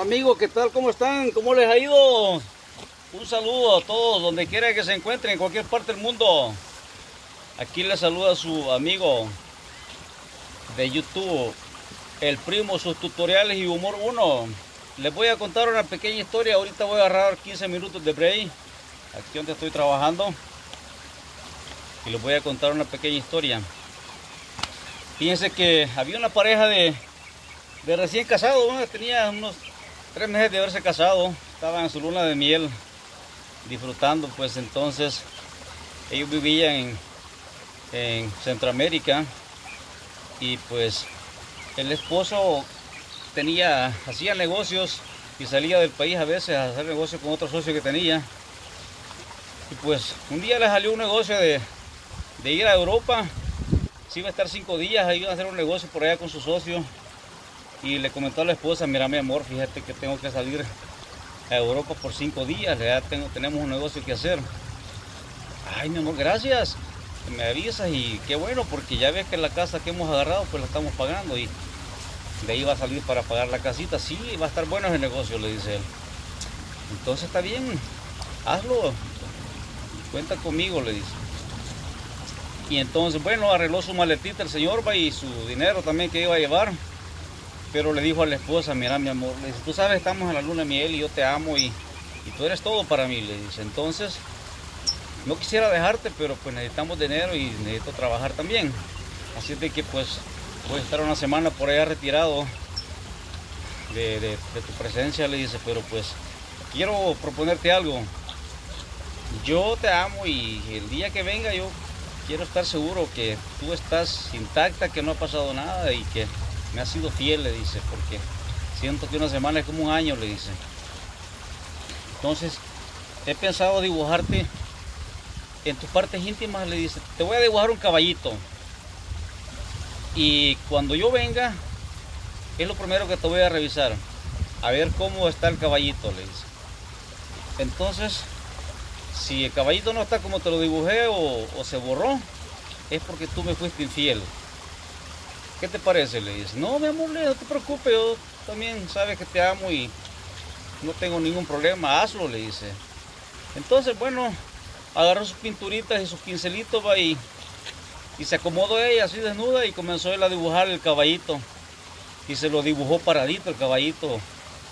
Amigos, ¿qué tal? ¿Cómo están? ¿Cómo les ha ido? Un saludo a todos, donde quiera que se encuentren, en cualquier parte del mundo. Aquí les saluda su amigo de YouTube, el primo, sus tutoriales y humor 1. Les voy a contar una pequeña historia, ahorita voy a agarrar 15 minutos de break, aquí donde estoy trabajando. Y les voy a contar una pequeña historia. Fíjense que había una pareja de, de recién casados, tenía unos tres meses de haberse casado, estaban en su luna de miel, disfrutando, pues entonces ellos vivían en, en Centroamérica y pues el esposo tenía, hacía negocios y salía del país a veces a hacer negocios con otro socio que tenía. Y pues un día le salió un negocio de, ir a Europa si iba a estar cinco días, iba a hacer un negocio por allá con su socio. Y le comentó a la esposa, mira mi amor, fíjate que tengo que salir a Europa por cinco días, ya tengo, tenemos un negocio que hacer. Ay mi amor, gracias, me avisas y qué bueno, porque ya ves que la casa que hemos agarrado pues la estamos pagando y de ahí va a salir para pagar la casita. Sí, va a estar bueno ese negocio, le dice él. Entonces está bien, hazlo, cuenta conmigo, le dice. Y entonces, bueno, arregló su maletita el señor y su dinero también que iba a llevar. Pero le dijo a la esposa, mira mi amor, le dice, tú sabes, estamos en la luna miel y yo te amo y, tú eres todo para mí, le dice. Entonces, no quisiera dejarte, pero pues necesitamos dinero y necesito trabajar también. Así de que pues voy a estar una semana por allá retirado de tu presencia, le dice, pero pues quiero proponerte algo. Yo te amo y el día que venga yo quiero estar seguro que tú estás intacta, que no ha pasado nada y que me has sido fiel, le dice, porque siento que una semana es como un año, le dice. Entonces, he pensado dibujarte en tus partes íntimas, le dice, te voy a dibujar un caballito. Y cuando yo venga, es lo primero que te voy a revisar, a ver cómo está el caballito, le dice. Entonces, si el caballito no está como te lo dibujé o, o, se borró, es porque tú me fuiste infiel. ¿Qué te parece? Le dice, no, mi amor, no te preocupes, yo también sabes que te amo y no tengo ningún problema, hazlo, le dice. Entonces, bueno, agarró sus pinturitas y sus pincelitos va, y, y se acomodó ella así desnuda y comenzó él a dibujar el caballito. Y se lo dibujó paradito el caballito,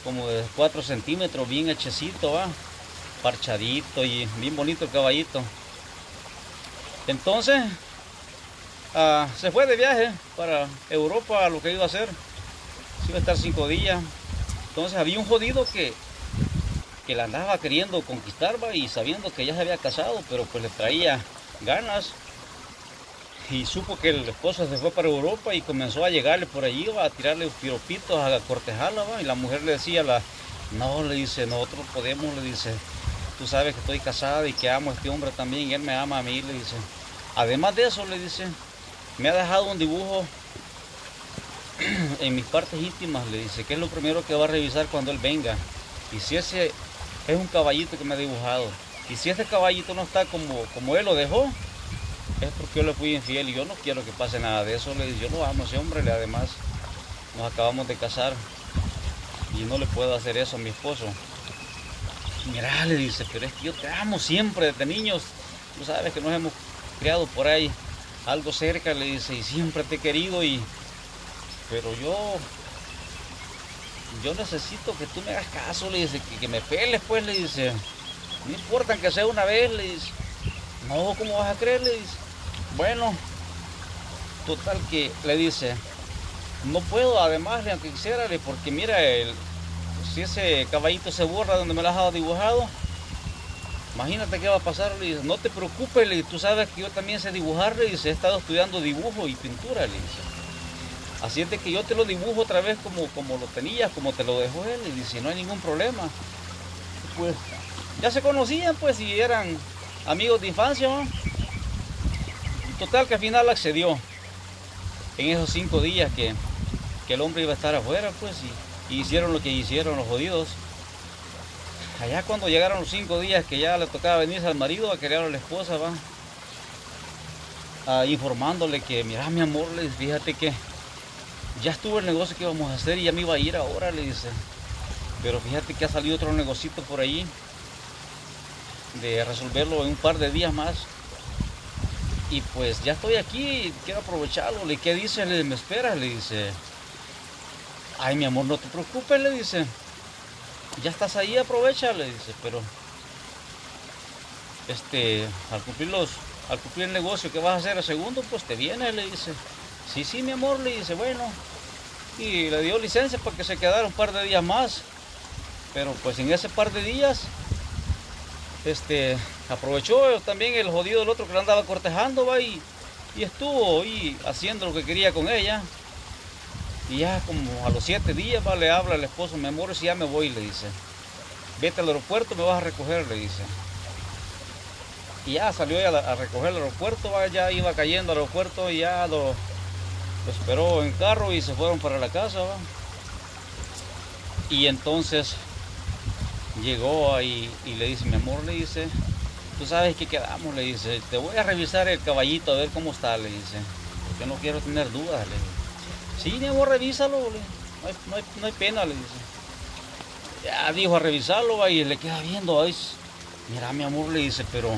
como de 4 centímetros, bien hechecito, va parchadito y bien bonito el caballito. Entonces uh, se fue de viaje para Europa lo que iba a hacer. Se iba a estar cinco días. Entonces había un jodido que, que la andaba queriendo conquistar ¿va? y sabiendo que ya se había casado, pero pues le traía ganas. Y supo que el esposo se fue para Europa y comenzó a llegarle por allí, a tirarle piropitos, a cortejarla. Y la mujer le decía, la, no, le dice, nosotros podemos, le dice, tú sabes que estoy casada y que amo a este hombre también él me ama a mí, le dice. Además de eso, le dice, me ha dejado un dibujo en mis partes íntimas, le dice, que es lo primero que va a revisar cuando él venga. Y si ese es un caballito que me ha dibujado, y si ese caballito no está como, como él lo dejó, es porque yo le fui infiel y yo no quiero que pase nada de eso, le dice, yo lo amo a ese hombre, le además nos acabamos de casar y no le puedo hacer eso a mi esposo. Mira, le dice, pero es que yo te amo siempre desde niños. Tú sabes que nos hemos criado por ahí algo cerca, le dice, y siempre te he querido y... Pero yo... Yo necesito que tú me hagas caso, le dice, que, que me peles pues, le dice. No importa que sea una vez, le dice. No, ¿cómo vas a creer? Le dice. Bueno, total que le dice, no puedo además, aunque quisiera, porque mira, el, si ese caballito se borra donde me lo has dibujado, imagínate qué va a pasar. Le dice, no te preocupes, le dice, tú sabes que yo también sé dibujar, le dice, he estado estudiando dibujo y pintura, le dice. Así es de que yo te lo dibujo otra vez como, como lo tenías, como te lo dejó él, y dice, no hay ningún problema. Pues ya se conocían, pues, y eran amigos de infancia, ¿no? Y total que al final accedió en esos cinco días que, que el hombre iba a estar afuera, pues, y, y hicieron lo que hicieron los jodidos. Allá cuando llegaron los cinco días que ya le tocaba venirse al marido a querer a la esposa, va. Ah, informándole que, mira mi amor, fíjate que ya estuvo el negocio que íbamos a hacer y ya me iba a ir ahora, le dice. Pero fíjate que ha salido otro negocito por ahí de resolverlo en un par de días más. Y pues ya estoy aquí, quiero aprovecharlo. ¿Le qué dice? Le me espera, le dice. Ay, mi amor, no te preocupes, le dice. Ya estás ahí, aprovecha, le dice, pero este, al cumplir los, al cumplir el negocio que vas a hacer el segundo, pues te viene, le dice. Sí, sí, mi amor, le dice, bueno. Y le dio licencia para que se quedara un par de días más. Pero pues en ese par de días, este, aprovechó también el jodido del otro que le andaba cortejando, va, y, y estuvo ahí haciendo lo que quería con ella. Y ya como a los siete días, va, le habla el esposo, mi amor, si ya me voy, le dice. Vete al aeropuerto, me vas a recoger, le dice. Y ya salió a, recoger el aeropuerto, ya iba cayendo al aeropuerto y ya lo, esperó en carro y se fueron para la casa. Y entonces llegó ahí y le dice, mi amor, le dice, tú sabes que quedamos, le dice, te voy a revisar el caballito a ver cómo está, le dice, porque no quiero tener dudas, le. Sí, mi amor, revísalo, no, hay, no, hay, pena, le dice. Ya dijo a revisarlo y le queda viendo, ay, mira mi amor, le dice, pero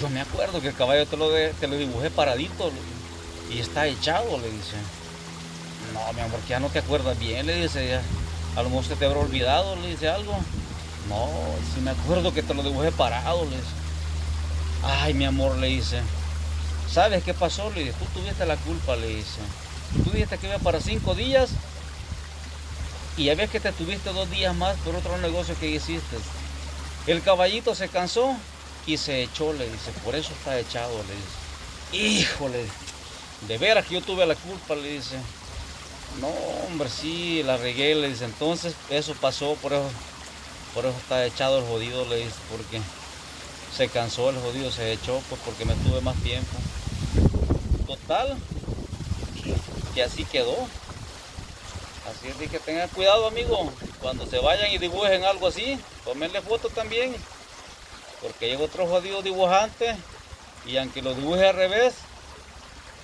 yo me acuerdo que el caballo te lo, te lo dibujé paradito y está echado, le dice. No, mi amor, que ya no te acuerdas bien, le dice, a lo mejor se te habrá olvidado, le dice algo. No, si me acuerdo que te lo dibujé parado, le dice. Ay, mi amor, le dice. ¿Sabes qué pasó? Le dice, tú tuviste la culpa, le dice. Tú dijiste que iba para cinco días y ya ves que te tuviste dos días más por otro negocio que hiciste. El caballito se cansó y se echó, le dice, por eso está echado, le dice. Híjole, de veras que yo tuve la culpa, le dice. No, hombre, sí, la regué, le dice. Entonces eso pasó, por eso, por eso está echado el jodido, le dice, porque se cansó el jodido, se echó, pues porque me tuve más tiempo. Total, que así quedó. Así es de que tengan cuidado, amigo. Cuando se vayan y dibujen algo así, tomenle foto también. Porque llega otro jodido dibujante y aunque lo dibuje al revés,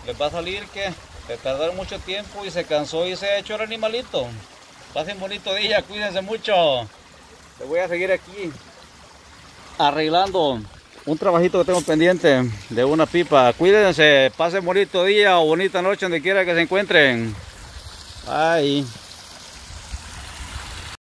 les va a salir que se tardaron mucho tiempo y se cansó y se ha hecho el animalito. Pasen bonito día, cuídense mucho. Les voy a seguir aquí arreglando un trabajito que tengo pendiente de una pipa. Cuídense, pasen bonito día o bonita noche donde quiera que se encuentren. Bye.